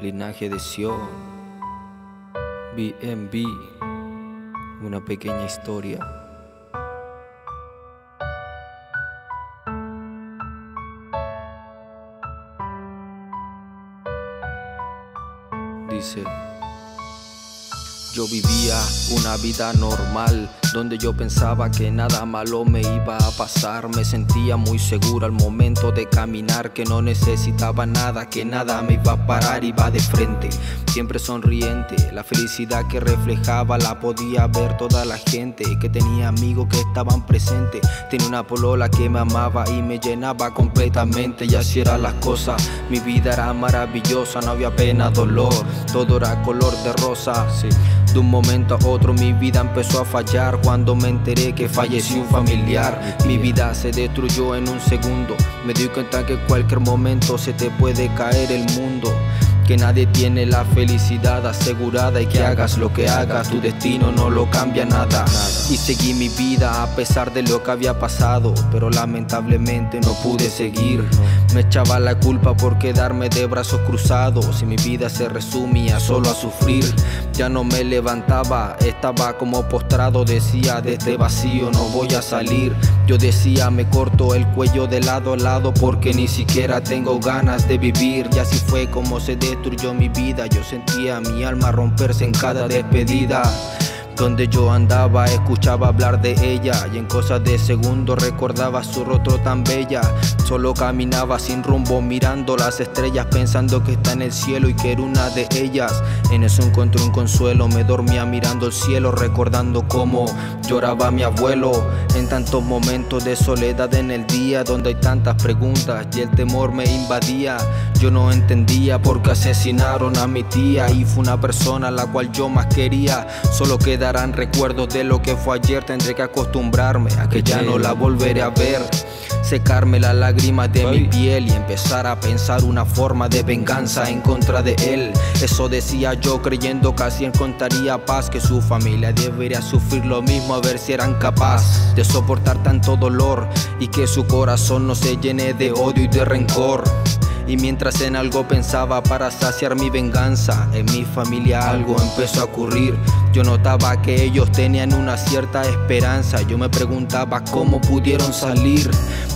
linaje de Sion, BNB, una pequeña historia. Dice, yo vivía una vida normal donde yo pensaba que nada malo me iba a pasar. Me sentía muy seguro al momento de caminar, que no necesitaba nada, que nada me iba a parar, iba de frente, siempre sonriente. La felicidad que reflejaba la podía ver toda la gente, que tenía amigos que estaban presentes. Tenía una polola que me amaba y me llenaba completamente, y así eran las cosas. Mi vida era maravillosa, no había pena, dolor, todo era color de rosa. De un momento a otro mi vida empezó a fallar cuando me enteré que falleció un familiar. Mi vida se destruyó en un segundo. Me di cuenta que en cualquier momento se te puede caer el mundo que nadie tiene la felicidad asegurada y que hagas lo que hagas, tu destino no lo cambia nada. Y seguí mi vida a pesar de lo que había pasado, pero lamentablemente no pude seguir. Me echaba la culpa por quedarme de brazos cruzados y mi vida se resumía solo a sufrir. Ya no me levantaba, estaba como postrado, decía de este vacío no voy a salir. Yo decía me corto el cuello de lado a lado porque ni siquiera tengo ganas de vivir. Y así fue como se destruyó mi vida. Yo sentía mi alma romperse en cada despedida. Donde yo andaba escuchaba hablar de ella y en cosas de segundo recordaba su rostro tan bella. Solo caminaba sin rumbo mirando las estrellas pensando que está en el cielo y que era una de ellas. En eso encontré un consuelo, me dormía mirando el cielo recordando cómo lloraba mi abuelo. En tantos momentos de soledad en el día donde hay tantas preguntas y el temor me invadía. Yo no entendía por qué asesinaron a mi tía y fue una persona la cual yo más quería. Solo queda recuerdos de lo que fue ayer. Tendré que acostumbrarme a que ya no la volveré a ver. Secarme las lágrimas de mi piel y empezar a pensar una forma de venganza en contra de él. Eso decía yo creyendo que así encontraría paz, que su familia debería sufrir lo mismo a ver si eran capaz de soportar tanto dolor y que su corazón no se llene de odio y de rencor. Y mientras en algo pensaba para saciar mi venganza, en mi familia algo empezó a ocurrir. Yo notaba que ellos tenían una cierta esperanza. Yo me preguntaba cómo pudieron salir.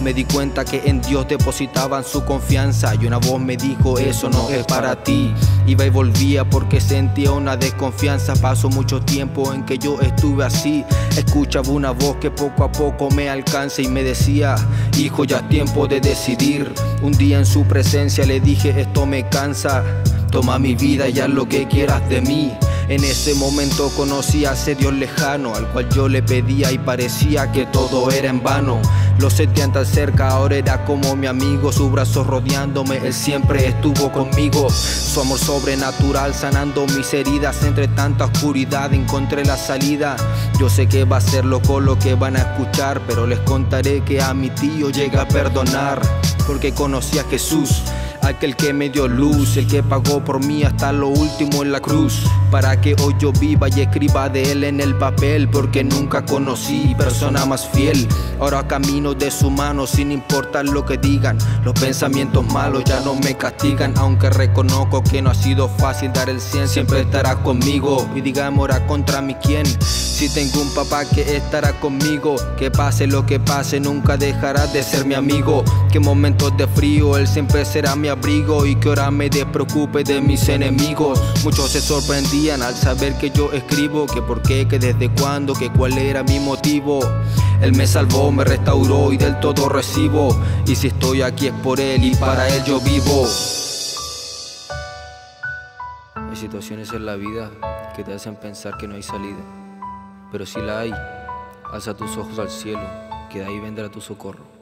Me di cuenta que en Dios depositaban su confianza. Y una voz me dijo: Eso no es para ti. Iba y volvía porque sentía una desconfianza. Pasó mucho tiempo en que yo estuve así. Escuchaba una voz que poco a poco me alcanza y me decía: Hijo, ya es tiempo de decidir. Un día en su presencia le dije: Esto me cansa. Toma mi vida y haz lo que quieras de mí. En ese momento conocí a ese Dios lejano al cual yo le pedía y parecía que todo era en vano. Lo sentían tan cerca, ahora era como mi amigo, sus brazos rodeándome, él siempre estuvo conmigo. Su amor sobrenatural sanando mis heridas, entre tanta oscuridad encontré la salida. Yo sé que va a ser loco lo que van a escuchar, pero les contaré que a mi tío llega a perdonar, porque conocí a Jesús aquel que me dio luz, el que pagó por mí hasta lo último en la cruz, para que hoy yo viva y escriba de él en el papel, porque nunca conocí persona más fiel. Ahora camino de su mano sin importar lo que digan, los pensamientos malos ya no me castigan, aunque reconozco que no ha sido fácil dar el 100, siempre estará conmigo y digamos ahora contra mi quien. Si tengo un papá que estará conmigo, que pase lo que pase, nunca dejará de ser mi amigo. Que momentos de frío él siempre será mi abrigo y que ahora me despreocupe de mis enemigos. Muchos se sorprendían al saber que yo escribo, que por qué, que desde cuándo, que cuál era mi motivo. Él me salvó, me restauró y del todo recibo. Y si estoy aquí es por él y para él yo vivo. Hay situaciones en la vida que te hacen pensar que no hay salida. Pero si la hay, alza tus ojos al cielo, que de ahí vendrá tu socorro.